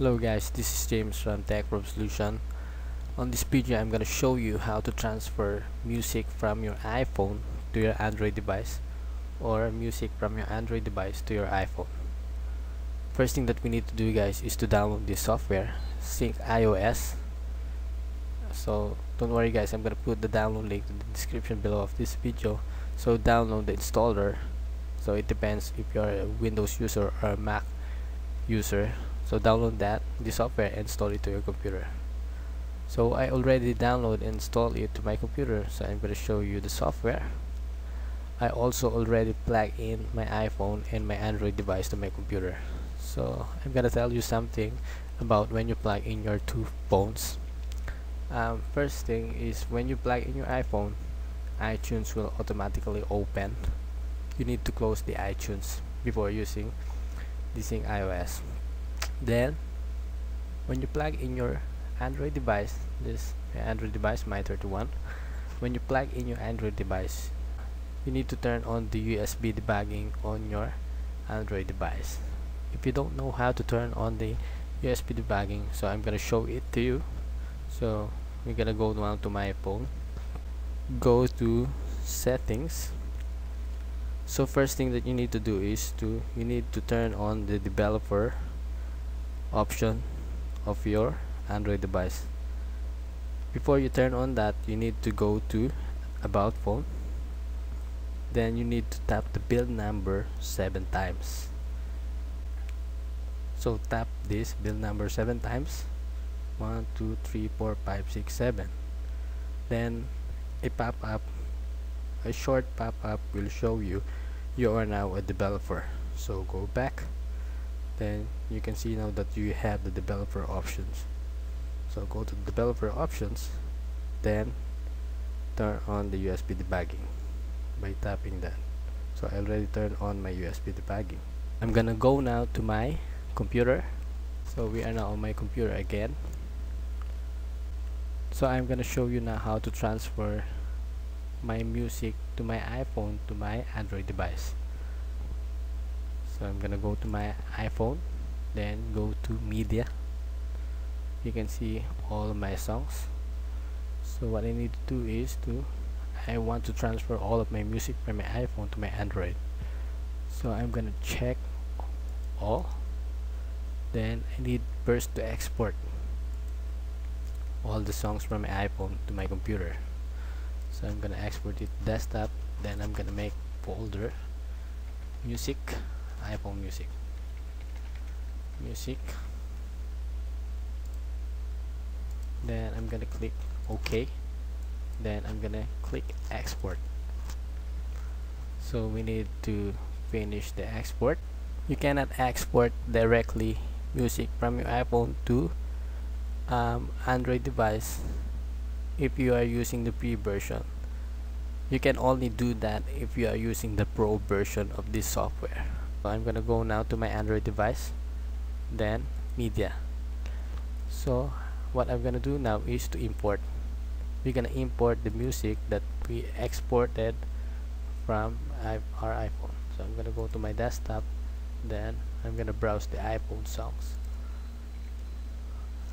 Hello guys, this is James from TechProb Solution. On this video, I'm gonna show you how to transfer music from your iPhone to your Android device or music from your Android device to your iPhone. First thing that we need to do guys is to download this software, Sync iOS. So don't worry guys, I'm gonna put the download link in the description below of this video. So download the installer. So it depends if you're a Windows user or a Mac user so download that the software and install it to your computer. So I already download and install it to my computer so I'm going to show you the software. I also already plug in my iPhone and my Android device to my computer. So I'm gonna tell you something about when you plug in your two phones. Um, first thing is when you plug in your iPhone iTunes will automatically open. You need to close the iTunes before using Syncios then when you plug in your Android device this Android device my 31 when you plug in your Android device you need to turn on the USB debugging on your Android device. If you don't know how to turn on the USB debugging so I'm gonna show it to you. So we're gonna go down to my phone. Go to settings. So first thing that you need to do is to you need to turn on the developer option of your Android device. Before you turn on that you need to go to about phone. Then you need to tap the build number seven times. So tap this build number seven times. One two three four five six seven. Then a pop-up a short pop-up will show you you are now a developer. So go back then you can see now that you have the developer options. So go to developer options then turn on the USB debugging by tapping that. So I already turned on my USB debugging. I'm gonna go now to my computer. So we are now on my computer again. So I'm gonna show you now how to transfer my music to my iPhone to my Android device so I'm gonna go to my iPhone then go to media. You can see all my songs. So what I need to do is to I want to transfer all of my music from my iPhone to my Android. So I'm gonna check all. Then I need first to export all the songs from my iPhone to my computer. So I'm gonna export it desktop. Then I'm gonna make folder music iPhone music. Music. Then I'm gonna click OK. Then I'm gonna click export. So we need to finish the export. You cannot export directly music from your iPhone to um, Android device if you are using the pre version. You can only do that if you are using the pro version of this software so I'm gonna go now to my Android device then media. So what I'm gonna do now is to import. We're gonna import the music that we exported from our iPhone. So I'm gonna go to my desktop then I'm gonna browse the iPhone songs.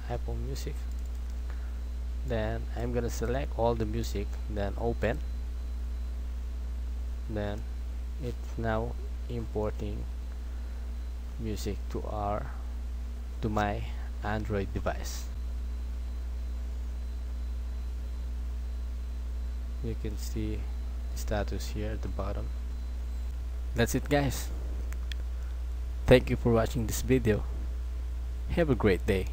iPhone music. Then I'm gonna select all the music then open. Then it's now importing music to our to my Android device. You can see the status here at the bottom. That's it guys. Thank you for watching this video. Have a great day